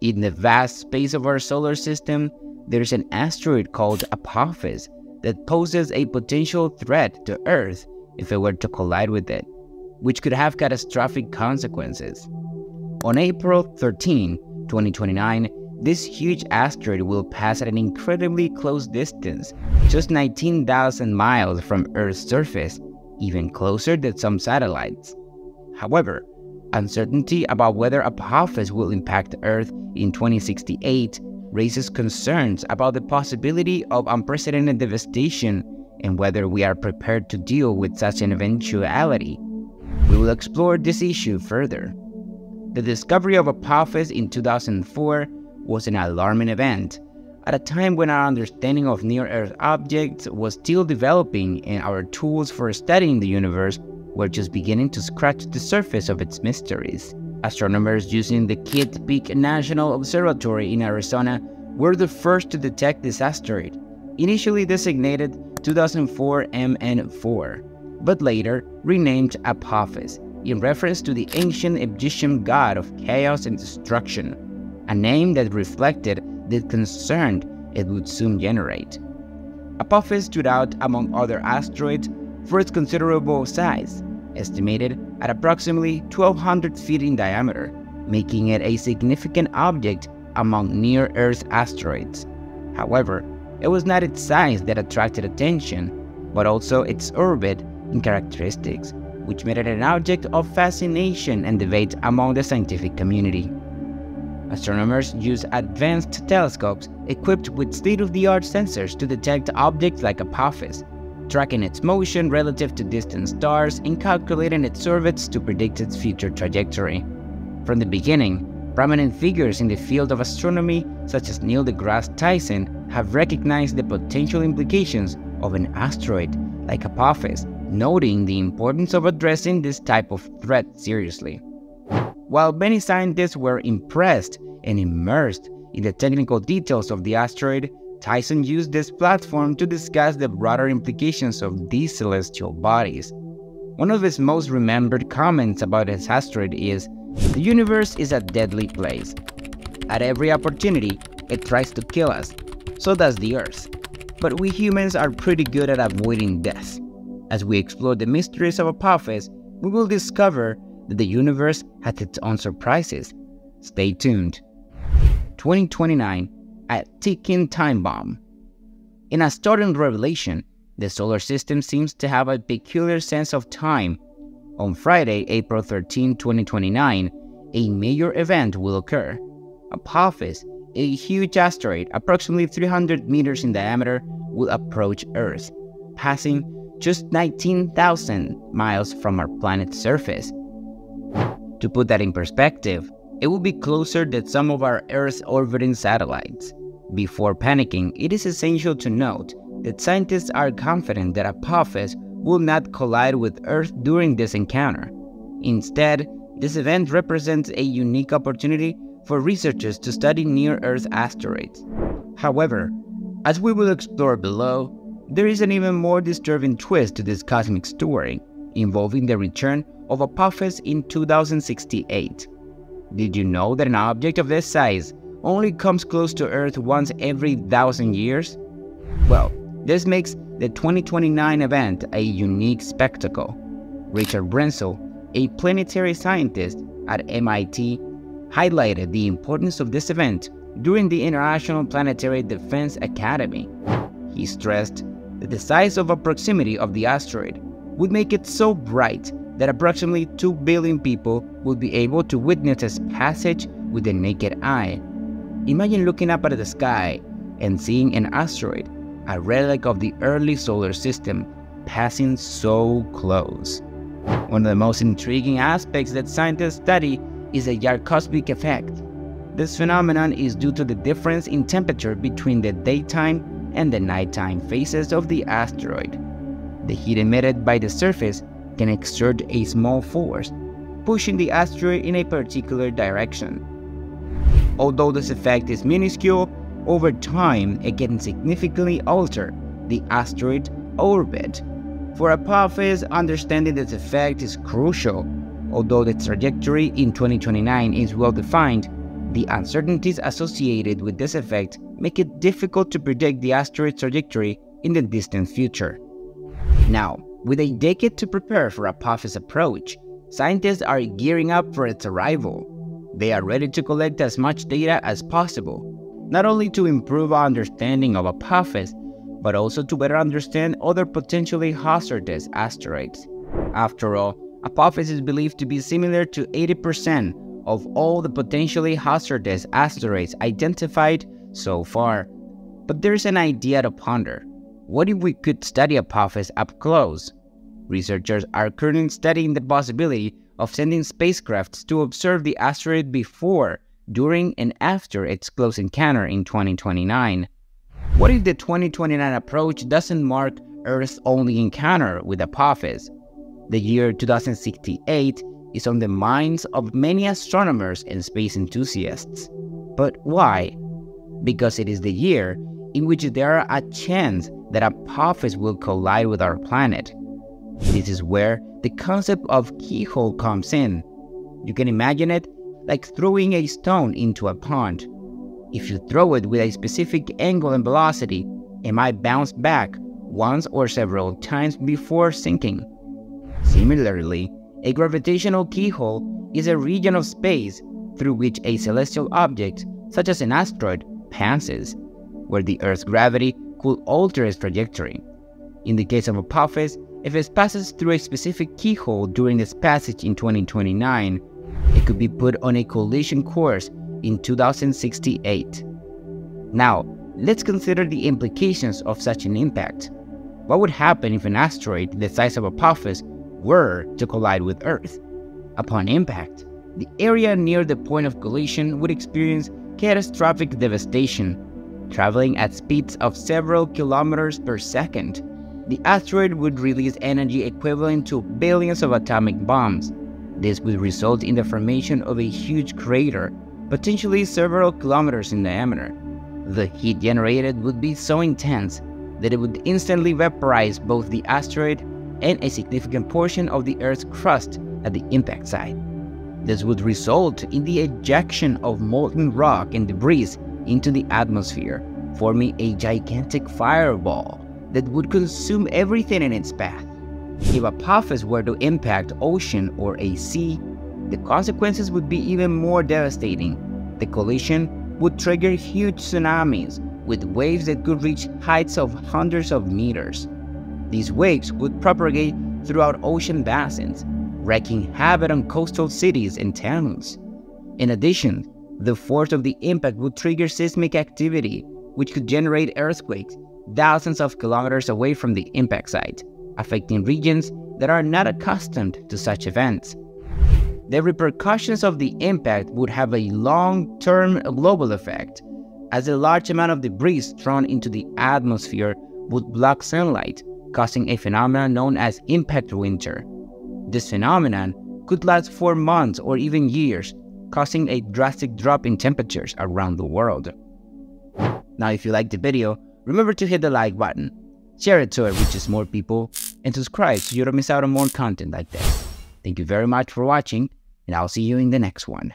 In the vast space of our solar system, there's an asteroid called Apophis that poses a potential threat to Earth if it were to collide with it, which could have catastrophic consequences. On April 13, 2029, this huge asteroid will pass at an incredibly close distance, just 19,000 miles from Earth's surface, even closer than some satellites. However, uncertainty about whether Apophis will impact Earth in 2068 raises concerns about the possibility of unprecedented devastation and whether we are prepared to deal with such an eventuality. We will explore this issue further. The discovery of Apophis in 2004 was an alarming event at a time when our understanding of near Earth objects was still developing and our tools for studying the universe were just beginning to scratch the surface of its mysteries. Astronomers using the Kitt Peak National Observatory in Arizona were the first to detect this asteroid, initially designated 2004 MN4, but later renamed Apophis in reference to the ancient Egyptian god of chaos and destruction a name that reflected the concern it would soon generate. Apophis stood out among other asteroids for its considerable size, estimated at approximately 1200 feet in diameter, making it a significant object among near-Earth asteroids. However, it was not its size that attracted attention, but also its orbit and characteristics, which made it an object of fascination and debate among the scientific community. Astronomers use advanced telescopes equipped with state-of-the-art sensors to detect objects like Apophis, tracking its motion relative to distant stars and calculating its orbits to predict its future trajectory. From the beginning, prominent figures in the field of astronomy, such as Neil deGrasse Tyson, have recognized the potential implications of an asteroid like Apophis, noting the importance of addressing this type of threat seriously. While many scientists were impressed and immersed in the technical details of the asteroid, Tyson used this platform to discuss the broader implications of these celestial bodies. One of his most remembered comments about his asteroid is, The universe is a deadly place. At every opportunity, it tries to kill us. So does the Earth. But we humans are pretty good at avoiding death. As we explore the mysteries of Apophis, we will discover that the universe has its own surprises. Stay tuned. 2029 A Ticking Time Bomb. In a startling revelation, the solar system seems to have a peculiar sense of time. On Friday, April 13, 2029, a major event will occur. Apophis, a huge asteroid approximately 300 meters in diameter, will approach Earth, passing just 19,000 miles from our planet's surface. To put that in perspective, it will be closer than some of our Earth orbiting satellites. Before panicking, it is essential to note that scientists are confident that Apophis will not collide with Earth during this encounter. Instead, this event represents a unique opportunity for researchers to study near-Earth asteroids. However, as we will explore below, there is an even more disturbing twist to this cosmic story, involving the return of Apophis in 2068. Did you know that an object of this size only comes close to Earth once every thousand years? Well, this makes the 2029 event a unique spectacle. Richard Binzel, a planetary scientist at MIT, highlighted the importance of this event during the International Planetary Defense Academy. He stressed that the size of a proximity of the asteroid would make it so bright that approximately 2 billion people would be able to witness its passage with the naked eye. Imagine looking up at the sky and seeing an asteroid, a relic of the early solar system, passing so close. One of the most intriguing aspects that scientists study is the Yarkovsky effect. This phenomenon is due to the difference in temperature between the daytime and the nighttime phases of the asteroid. The heat emitted by the surface can exert a small force, pushing the asteroid in a particular direction. Although this effect is minuscule, over time it can significantly alter the asteroid orbit. For Apophis, understanding this effect is crucial. Although the trajectory in 2029 is well defined, The uncertainties associated with this effect make it difficult to predict the asteroid's trajectory in the distant future. Now, with a decade to prepare for Apophis' approach, scientists are gearing up for its arrival. They are ready to collect as much data as possible, not only to improve our understanding of Apophis, but also to better understand other potentially hazardous asteroids. After all, Apophis is believed to be similar to 80% of all the potentially hazardous asteroids identified so far. But there's an idea to ponder. What if we could study Apophis up close? Researchers are currently studying the possibility of sending spacecrafts to observe the asteroid before, during, and after its close encounter in 2029. What if the 2029 approach doesn't mark Earth's only encounter with Apophis? The year 2068 is on the minds of many astronomers and space enthusiasts. But why? Because it is the year in which there are a chance that Apophis will collide with our planet. This is where the concept of keyhole comes in. You can imagine it like throwing a stone into a pond. If you throw it with a specific angle and velocity, it might bounce back once or several times before sinking. Similarly, a gravitational keyhole is a region of space through which a celestial object, such as an asteroid, passes, where the Earth's gravity could alter its trajectory. In the case of Apophis, if it passes through a specific keyhole during its passage in 2029, it could be put on a collision course in 2068. Now, let's consider the implications of such an impact. What would happen if an asteroid the size of Apophis were to collide with Earth? Upon impact, the area near the point of collision would experience catastrophic devastation, traveling at speeds of several kilometers per second. The asteroid would release energy equivalent to billions of atomic bombs. This would result in the formation of a huge crater potentially several kilometers in diameter. The heat generated would be so intense that it would instantly vaporize both the asteroid and a significant portion of the Earth's crust at the impact site. This would result in the ejection of molten rock and debris into the atmosphere, forming a gigantic fireball that would consume everything in its path. If Apophis were to impact ocean or a sea, the consequences would be even more devastating. The collision would trigger huge tsunamis with waves that could reach heights of hundreds of meters. These waves would propagate throughout ocean basins, wreaking havoc on coastal cities and towns. In addition, the force of the impact would trigger seismic activity, which could generate earthquakes thousands of kilometers away from the impact site, affecting regions that are not accustomed to such events the repercussions of the impact would have a long-term global effect, as a large amount of debris thrown into the atmosphere would block sunlight, causing a phenomenon known as impact winter. This phenomenon could last for months or even years, causing a drastic drop in temperatures around the world. Now, if you liked the video, remember to hit the like button, share it so it reaches more people, and subscribe so you don't miss out on more content like this. Thank you very much for watching, and I'll see you in the next one.